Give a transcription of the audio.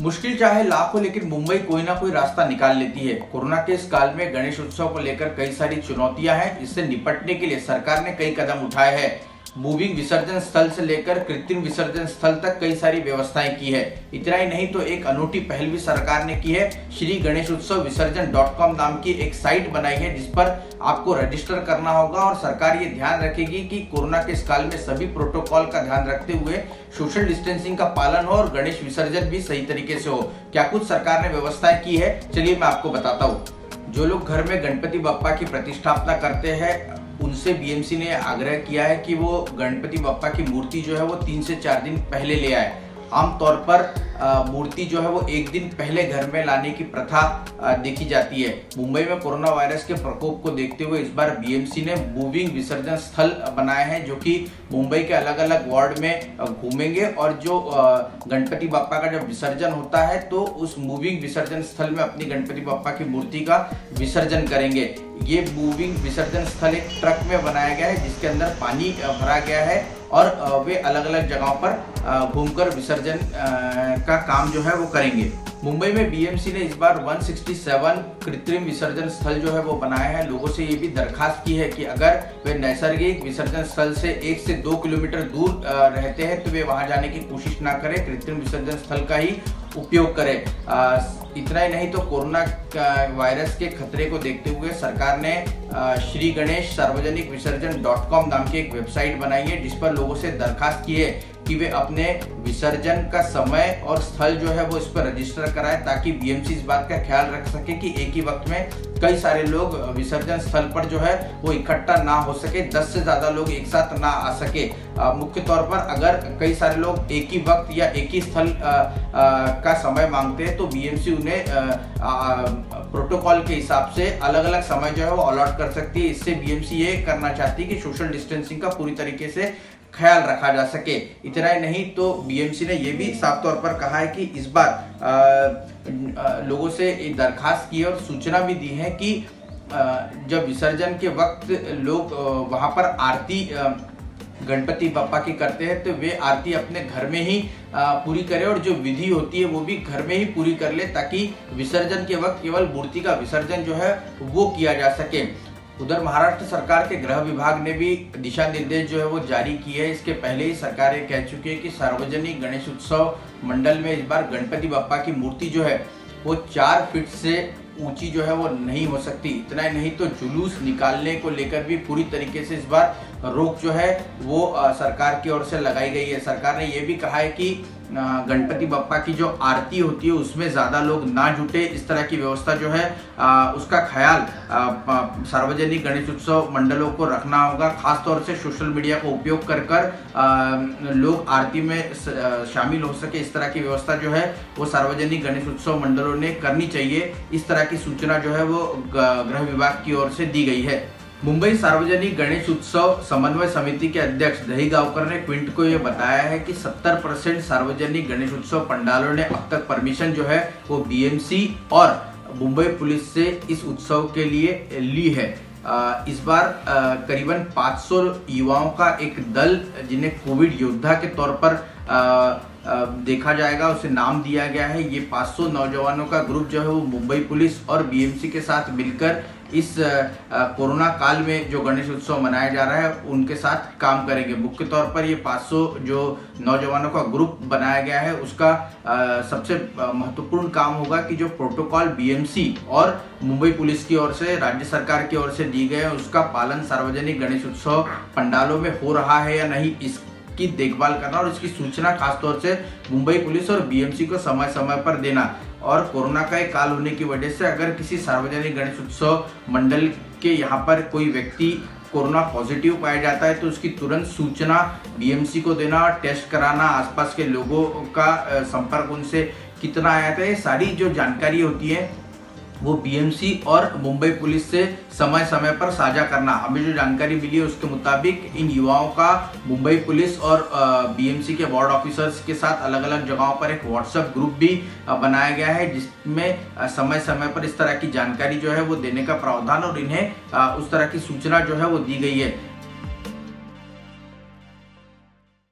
मुश्किल चाहे लाख हो लेकिन मुंबई कोई ना कोई रास्ता निकाल लेती है। कोरोना के इस काल में गणेश उत्सव को लेकर कई सारी चुनौतियाँ हैं, इससे निपटने के लिए सरकार ने कई कदम उठाए हैं। मूविंग विसर्जन स्थल से लेकर कृत्रिम विसर्जन स्थल तक कई सारी व्यवस्थाएँ की है। इतना ही नहीं तो एक अनूठी पहल भी सरकार ने की है। श्री गणेश उत्सव विसर्जन डॉट कॉम नाम की एक साइट बनाई है, जिस पर आपको रजिस्टर करना होगा और सरकार ये ध्यान रखेगी कि कोरोना के इस काल में सभी प्रोटोकॉल का ध्यान रखते हुए सोशल डिस्टेंसिंग का पालन हो और गणेश विसर्जन भी सही तरीके से हो। क्या कुछ सरकार ने व्यवस्थाएँ की है? चलिए मैं आपको बताता हूँ। जो लोग घर में गणपति बप्पा की प्रतिष्ठापना करते हैं उनसे बीएमसी ने आग्रह किया है कि वो गणपति बप्पा की मूर्ति जो है वो तीन से चार दिन पहले ले आए। आमतौर पर मूर्ति जो है वो एक दिन पहले घर में लाने की प्रथा देखी जाती है। मुंबई में कोरोना वायरस के प्रकोप को देखते हुए इस बार बीएमसी ने मूविंग विसर्जन स्थल बनाए हैं जो कि मुंबई के अलग अलग वार्ड में घूमेंगे और जो गणपति बापा का जब विसर्जन होता है तो उस मूविंग विसर्जन स्थल में अपनी गणपति बापा की मूर्ति का विसर्जन करेंगे। ये मूविंग विसर्जन स्थल एक ट्रक में बनाया गया है, जिसके अंदर पानी भरा गया है और वे अलग अलग जगहों पर घूमकर विसर्जन का काम जो है वो करेंगे। मुंबई में बीएमसी ने इस बार 167 कृत्रिम विसर्जन स्थल जो है वो बनाए हैं। लोगों से ये भी दरखास्त की है कि अगर वे नैसर्गिक विसर्जन स्थल से एक से दो किलोमीटर दूर रहते हैं तो वे वहाँ जाने की कोशिश ना करें, कृत्रिम विसर्जन स्थल का ही उपयोग करें। इतना ही नहीं तो कोरोना वायरस के खतरे को देखते हुए सरकार ने श्री गणेश सार्वजनिक विसर्जन डॉट कॉम नाम की एक वेबसाइट बनाई है, जिस पर लोगों से दरखास्त की है। कि वे अपने विसर्जन का समय और स्थल जो है वो इस पर रजिस्टर कराए ताकि बीएमसी इस बात का ख्याल रख सके कि एक ही वक्त में कई सारे लोग विसर्जन स्थल पर जो है वो इकट्ठा ना हो सके दस से ज़्यादा लोग एक साथ ना आ सके। मुख्य तौर पर अगर कई सारे लोग एक ही वक्त या एक ही स्थल आ, आ, का समय मांगते हैं तो बीएमसी उन्हें प्रोटोकॉल के हिसाब से अलग अलग समय जो है वो अलॉट कर सकती है। इससे बीएमसी ये करना चाहती है कि सोशल डिस्टेंसिंग का पूरी तरीके से ख्याल रखा जा सके। इतना ही नहीं तो बीएमसी ने यह भी साफ़ तौर पर कहा है कि इस बार आ, आ, लोगों से दरखास्त की और सूचना भी दी है कि आ, जब विसर्जन के वक्त लोग वहाँ पर आरती गणपति बप्पा की करते हैं तो वे आरती अपने घर में ही पूरी करें और जो विधि होती है वो भी घर में ही पूरी कर ले ताकि विसर्जन के वक्त केवल मूर्ति का विसर्जन जो है वो किया जा सके। उधर महाराष्ट्र सरकार के गृह विभाग ने भी दिशा निर्देश जो है वो जारी किए है। इसके पहले ही सरकार ये कह चुकी है कि सार्वजनिक गणेश उत्सव मंडल में इस बार गणपति बापा की मूर्ति जो है, वो चार फीट से ऊँची जो है वो नहीं हो सकती। इतना ही नहीं तो जुलूस निकालने को लेकर भी पूरी तरीके से इस बार रोक जो है वो सरकार की ओर से लगाई गई है। सरकार ने ये भी कहा है कि गणपति बप्पा की जो आरती होती है, उसमें ज़्यादा लोग ना जुटे। इस तरह की व्यवस्था जो है उसका ख्याल सार्वजनिक गणेश उत्सव मंडलों को रखना होगा। खासतौर से सोशल मीडिया का उपयोग कर कर लोग आरती में शामिल हो सके। इस तरह की व्यवस्था जो है, वो सार्वजनिक गणेश उत्सव मंडलों ने करनी चाहिए। इस तरह की सूचना जो है, वो गृह विभाग की ओर से दी गई है। मुंबई सार्वजनिक गणेश उत्सव समन्वय समिति के अध्यक्ष दही गांवकर ने क्विंट को यह बताया है कि 70 परसेंट सार्वजनिक गणेश उत्सव पंडालों ने अब तक परमिशन जो है वो बीएमसी और मुंबई पुलिस से इस उत्सव के लिए ली है। इस बार करीबन 500 युवाओं का एक दल जिन्हें कोविड योद्धा के तौर पर देखा जाएगा, उसे नाम दिया गया है। ये 500 नौजवानों का ग्रुप जो है वो मुंबई पुलिस और बीएमसी के साथ मिलकर इस कोरोना काल में जो गणेश उत्सव मनाया जा रहा है, उनके साथ काम करेंगे। मुख्य तौर पर ये 500 जो नौजवानों का ग्रुप बनाया गया है, उसका सबसे महत्वपूर्ण काम होगा कि जो प्रोटोकॉल बीएमसी और मुंबई पुलिस की ओर से, राज्य सरकार की ओर से दी गए उसका पालन सार्वजनिक गणेश उत्सव पंडालों में हो रहा है या नहीं इस की देखभाल करना और इसकी सूचना खासतौर से मुंबई पुलिस और बीएमसी को समय समय पर देना। और कोरोना का एक काल होने की वजह से अगर किसी सार्वजनिक गणेश उत्सव मंडल के यहाँ पर कोई व्यक्ति कोरोना पॉजिटिव पाया जाता है तो उसकी तुरंत सूचना बीएमसी को देना, टेस्ट कराना, आसपास के लोगों का संपर्क उनसे कितना आया था ये सारी जो जानकारी होती है वो बीएमसी और मुंबई पुलिस से समय समय पर साझा करना। हमें जो जानकारी मिली है उसके मुताबिक इन युवाओं का मुंबई पुलिस और बीएमसी के वार्ड ऑफिसर्स के साथ अलग अलग जगहों पर एक व्हाट्सएप ग्रुप भी बनाया गया है, जिसमें समय समय पर इस तरह की जानकारी जो है वो देने का प्रावधान और इन्हें उस तरह की सूचना जो है वो दी गई है।